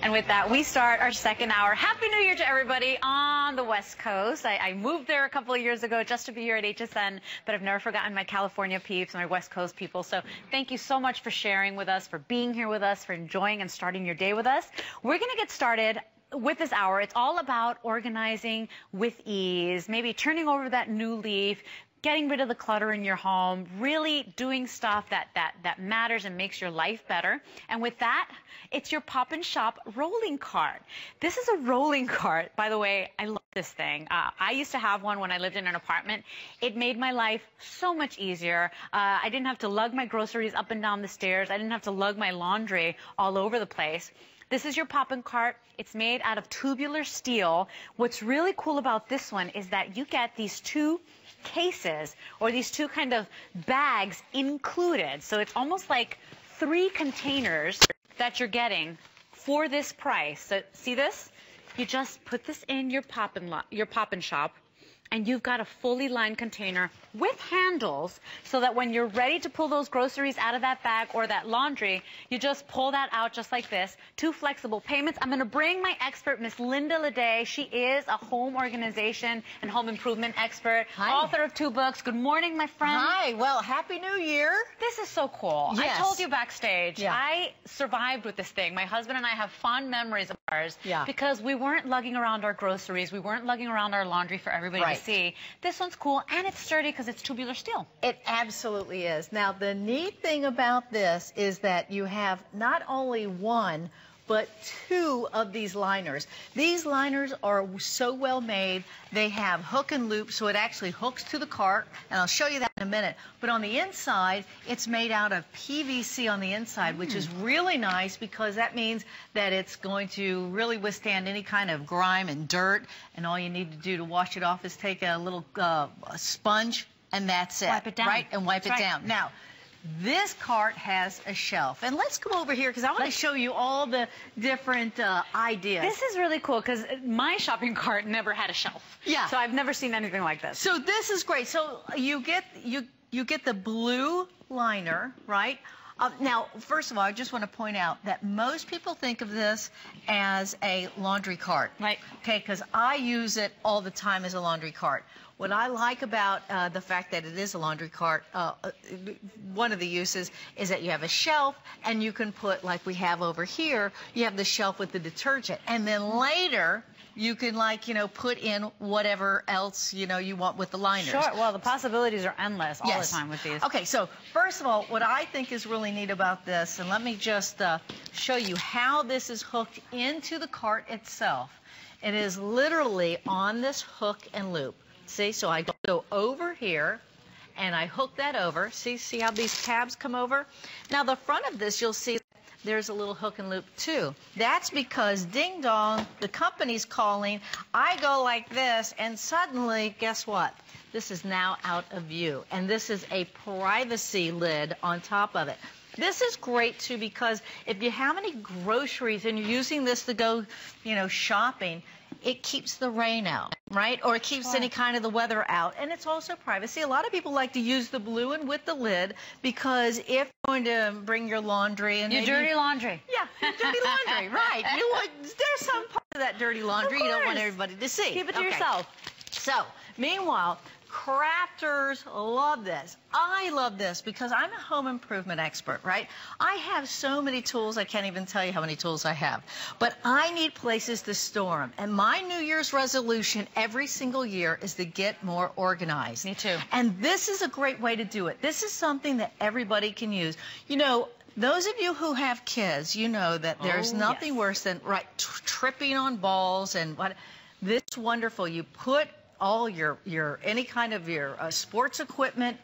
And with that, we start our second hour. Happy New Year to everybody on the West Coast. I, I moved there a couple of years ago just to be here at HSN, but I've never forgotten my California peeps, my West Coast people. So thank you so much for sharing with us, for being here with us, for enjoying and starting your day with us. We're going to get started with this hour, it's all about organizing with ease, maybe turning over that new leaf, getting rid of the clutter in your home, really doing stuff that, that, that matters and makes your life better. And with that, it's your Pop 'n Shop rolling cart. This is a rolling cart. By the way, I love this thing. Uh, I used to have one when I lived in an apartment. It made my life so much easier. Uh, I didn't have to lug my groceries up and down the stairs. I didn't have to lug my laundry all over the place. This is your pop-in cart. It's made out of tubular steel. What's really cool about this one is that you get these two cases or these two kind of bags included. So it's almost like three containers that you're getting for this price. So see this? You just put this in your pop your Pop 'n Shop and you've got a fully lined container with handles so that when you're ready to pull those groceries out of that bag or that laundry, you just pull that out just like this. Two flexible payments. I'm going to bring my expert, Miss Linda Leday. She is a home organization and home improvement expert, Hi. author of two books. Good morning, my friend. Hi. Well, Happy New Year. This is so cool. Yes. I told you backstage, Yeah. I survived with this thing. My husband and I have fond memories of ours Yeah. because we weren't lugging around our groceries. We weren't lugging around our laundry for everybody Right. See. This one's cool and it's sturdy because it's tubular steel. It absolutely is. Now, the neat thing about this is that you have not only one, but two of these liners. These liners are so well made. They have hook and loop, so it actually hooks to the cart, and I'll show you that in a minute. But on the inside, it's made out of PVC on the inside, which is really nice because that means that it's going to really withstand any kind of grime and dirt, and all you need to do to wash it off is take a little uh, a sponge, and that's it. Wipe it down. Right? And wipe That's it right. down. Now, this cart has a shelf. And let's go over here because I want to show you all the different uh, ideas. This is really cool because my shopping cart never had a shelf. Yeah. So I've never seen anything like this. so this is great. So you get you you get the blue liner, right? Uh, now, first of all, I just want to point out that most people think of this as a laundry cart. Right. Okay, because I use it all the time as a laundry cart. What I like about uh, the fact that it is a laundry cart, uh, uh, one of the uses is that you have a shelf and you can put, like we have over here, you have the shelf with the detergent. And then later, you can, like, you know, put in whatever else, you know, you want with the liners. Sure. Well, the possibilities are endless all Yes. the time with these. Okay, so first of all, what I think is really neat about this, and let me just uh, show you how this is hooked into the cart itself. It is literally on this hook and loop. See, so I go over here and I hook that over. See, see how these tabs come over? Now the front of this, you'll see there's a little hook and loop too. That's because ding dong, the company's calling. I go like this and suddenly, guess what? This is now out of view. And this is a privacy lid on top of it. This is great too because if you have any groceries and you're using this to go, you know, shopping, it keeps the rain out, right? Or it keeps any kind of the weather out. And it's also privacy. A lot of people like to use the blue and with the lid because if you're going to bring your laundry and Your maybe- dirty laundry. yeah, your dirty laundry, right. You would, there's some part of that dirty laundry you don't want everybody to see. Keep it to Okay. yourself. So, meanwhile, crafters love this. I love this because I'm a home improvement expert, right? I have so many tools, I can't even tell you how many tools I have. But I need places to store them. And my New Year's resolution every single year is to get more organized. Me too. And this is a great way to do it. This is something that everybody can use. You know, those of you who have kids, you know that oh, there's Oh, nothing yes. worse than right tripping on balls and what. This is wonderful. You put all your your any kind of your uh, sports equipment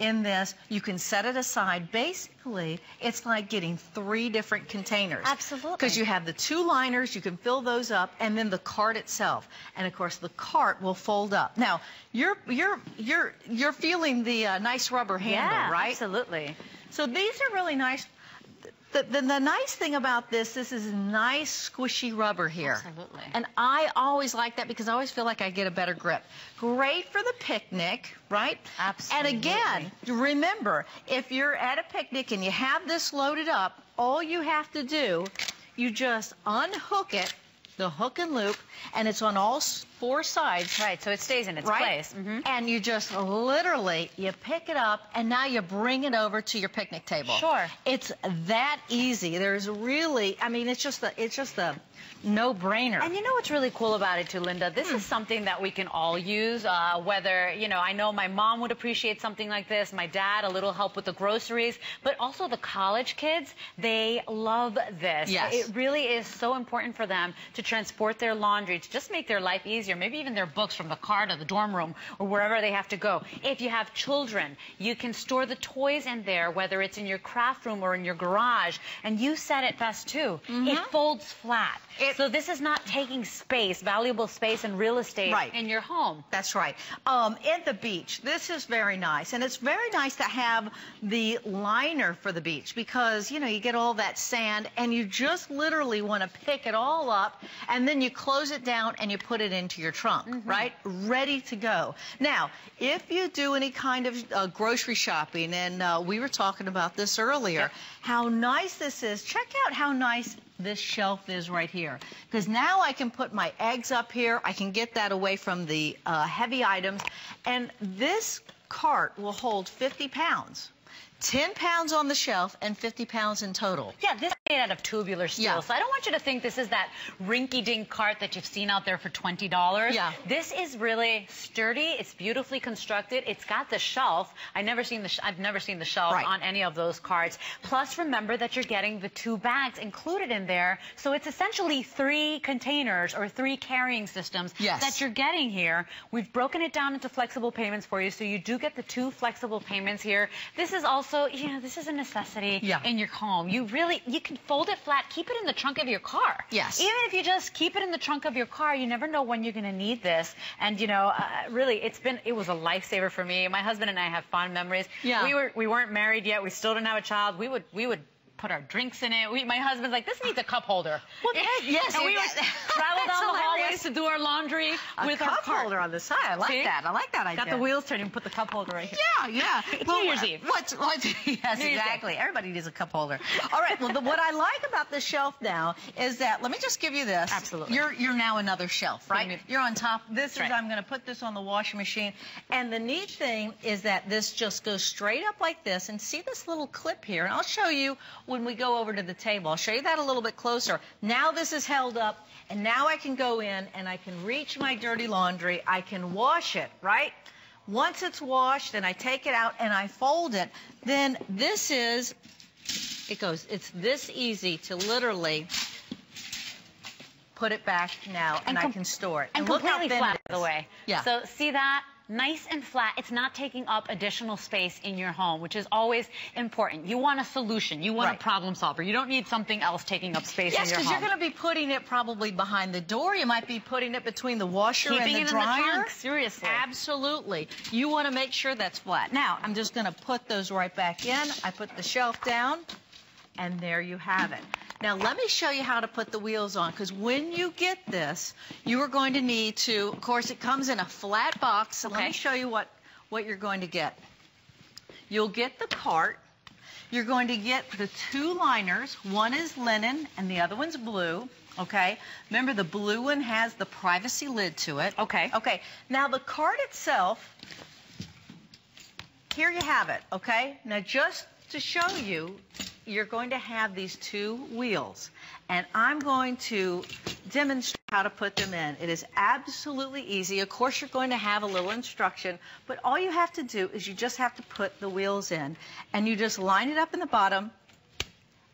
in this. You can set it aside. Basically, it's like getting three different containers. Absolutely. Because you have the two liners, you can fill those up, and then the cart itself. And of course, the cart will fold up. Now, you're you're you're you're feeling the uh, nice rubber handle, yeah, right? absolutely. So these are really nice. The, the, the nice thing about this, this is nice squishy rubber here. Absolutely. And I always like that because I always feel like I get a better grip. Great for the picnic, right? Absolutely. And again, remember, if you're at a picnic and you have this loaded up, all you have to do, you just unhook it, the hook and loop, and it's on all four sides. Right, so it stays in its Right? place. Mhm. And you just literally, you pick it up and now you bring it over to your picnic table. Sure. It's that easy. There's really, I mean, it's just the, it's just a no-brainer. And you know what's really cool about it too, Linda? This is something that we can all use. Uh, whether you know, I know my mom would appreciate something like this. My dad, a little help with the groceries, but also the college kids, they love this. Yes. It really is so important for them to transport their laundry to just make their life easier. Maybe even their books from the car to the dorm room or wherever they have to go. If you have children, you can store the toys in there, whether it's in your craft room or in your garage. And you said it best too. It folds flat. It- so this is not taking space, valuable space and real estate Right. in your home. That's right. Um, at the beach, this is very nice, and it's very nice to have the liner for the beach because you know you get all that sand, and you just literally want to pick it all up, and then you close it down and you put it into your trunk, right, ready to go. Now, if you do any kind of uh, grocery shopping, and uh, we were talking about this earlier, Yep. how nice this is. Check out how nice this shelf is right here. Because now I can put my eggs up here. I can get that away from the uh, heavy items. And this cart will hold 50 pounds. 10 pounds on the shelf and 50 pounds in total. Yeah, this is made out of tubular steel. Yeah. So I don't want you to think this is that rinky-dink cart that you've seen out there for $20. Yeah. This is really sturdy. It's beautifully constructed. It's got the shelf. I never seen the sh- I've never seen the shelf Right. on any of those carts. Plus, remember that you're getting the two bags included in there. So it's essentially three containers or three carrying systems Yes. that you're getting here. We've broken it down into flexible payments for you, so you do get the two flexible payments here. This is also, you know, this is a necessity Yeah. in your home. You really, you can fold it flat, keep it in the trunk of your car. Yes. Even if you just keep it in the trunk of your car, you never know when you're going to need this. And you know, uh, really, it's been, it was a lifesaver for me. My husband and I have fond memories. Yeah. We were, we weren't married yet. We still didn't have a child. We would, we would. Put our drinks in it. We, my husband's like, this needs a cup holder. Well, yes, and we would travel that's down the hallways to do our laundry A with our cup holder on the side. I like See? that. I like that idea. Got the wheels turning. Put the cup holder right here. Yeah, yeah. It's New Year's what- Eve. What's, what's, yes, New exactly. Everybody needs a cup holder. All right. Well, the, what I like about the shelf now is that let me just give you this. Absolutely. You're you're now another shelf, right? You're on top. This right. is I'm going to put this on the washing machine, and the neat thing is that this just goes straight up like this. And see this little clip here, and I'll show you when we go over to the table. I'll show you that a little bit closer. Now this is held up, and now I can go in and I can reach my dirty laundry. I can wash it, right? Once it's washed and I take it out and I fold it, then this is, it goes, it's this easy to literally put it back now and, And I can store it. And look how thin flat, by the way. Yeah. So see that? Nice and flat. It's not taking up additional space in your home, which is always important. You want a solution. You want Right. a problem solver. You don't need something else taking up space Yes, in your home. Yes, because you're going to be putting it probably behind the door. You might be putting it between the washer Keeping and the it in the dryer. trunk, seriously. Absolutely. You want to make sure that's flat. Now, I'm just going to put those right back in. I put the shelf down, and there you have it. Now, let me show you how to put the wheels on, because when you get this, you are going to need to, of course, it comes in a flat box. So let me show you what, what you're going to get. You'll get the cart. You're going to get the two liners. One is linen and the other one's blue. Okay. Remember, the blue one has the privacy lid to it. Okay. Okay. Now, the cart itself, here you have it. Okay. Now, just to show you, you're going to have these two wheels. And I'm going to demonstrate how to put them in. It is absolutely easy. Of course, you're going to have a little instruction, but all you have to do is you just have to put the wheels in. And you just line it up in the bottom,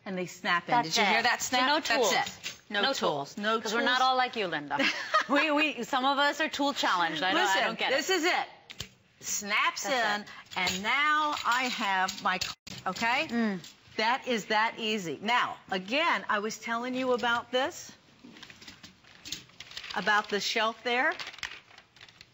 and they snap in. That's Did you it. hear that So snap? no tools. That's it. No, tools. No Because we're not all like you, Linda. we, we, some of us are tool challenged. I, Listen, I don't get this is it. Snaps That's in, and now I have my, okay? Mm. That is that easy. Now, again, I was telling you about this, about the shelf there.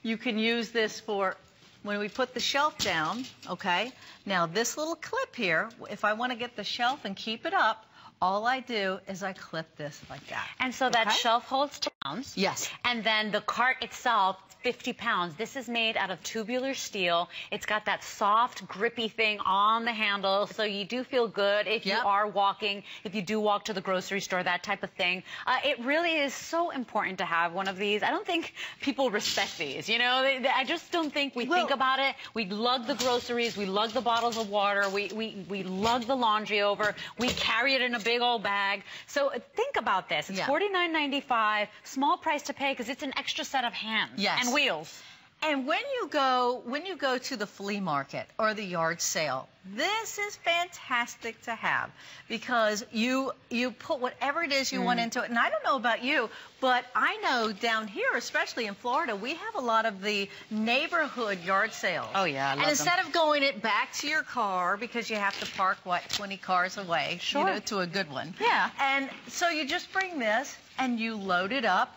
You can use this for when we put the shelf down, okay? Now, this little clip here, if I want to get the shelf and keep it up, all I do is I clip this like that. And so that shelf holds pounds. Yes. And then the cart itself, 50 pounds. This is made out of tubular steel. It's got that soft, grippy thing on the handle, so you do feel good if Yep. you are walking, if you do walk to the grocery store, that type of thing. Uh, it really is so important to have one of these. I don't think people respect these. You know, they, they- I just don't think we Well- think about it. We lug the groceries, we lug the bottles of water, we, we, we lug the laundry over, we carry it in a big old bag. So uh, think about this. It's Yeah. $49.95, small price to pay because it's an extra set of hands Yes. and wheels. And when you go when you go to the flea market or the yard sale, this is fantastic to have because you you put whatever it is you Mm. want into it. And I don't know about you, but I know down here, especially in Florida, we have a lot of the neighborhood yard sales. Oh, yeah, and them. instead of going it back to your car because you have to park what 20 cars away, Sure. you know, to a good one. Yeah. And so you just bring this and you load it up.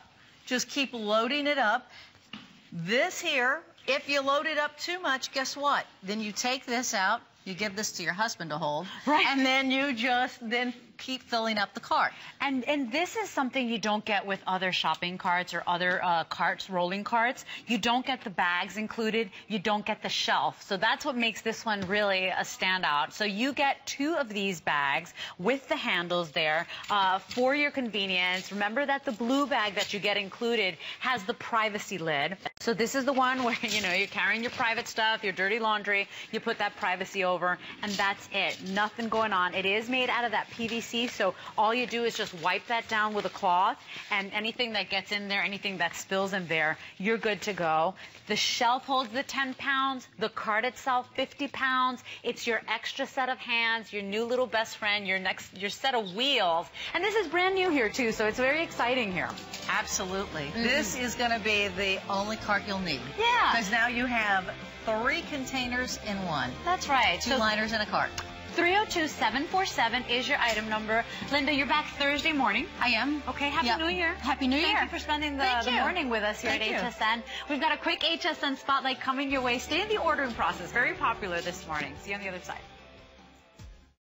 Just keep loading it up. This here, if you load it up too much, guess what? Then you take this out, you give this to your husband to hold, Right. and then you just then keep filling up the cart. And and this is something you don't get with other shopping carts or other uh, carts, rolling carts. You don't get the bags included. You don't get the shelf. So that's what makes this one really a standout. So you get two of these bags with the handles there uh, for your convenience. Remember that the blue bag that you get included has the privacy lid. So this is the one where you know you're carrying your private stuff, your dirty laundry. You put that privacy over, and that's it. Nothing going on. It is made out of that PVC, so all you do is just wipe that down with a cloth, and anything that gets in there, anything that spills in there, you're good to go. The shelf holds the 10 pounds, the cart itself 50 pounds. It's your extra set of hands, your new little best friend, your next your set of wheels. And this is brand new here too, so it's very exciting here. Absolutely. Mm-hmm. This is going to be the only cart you'll need. Yeah. Because now you have three containers in one. That's right. Two So liners in a cart. 302-747 is your item number. Linda, you're back Thursday morning. I am. Okay, Happy Yep. New Year. Happy New Thank Year. Thank you for spending the, the morning with us here Thank at HSN. We've got a quick HSN spotlight coming your way. Stay in the ordering process. Very popular this morning. See you on the other side.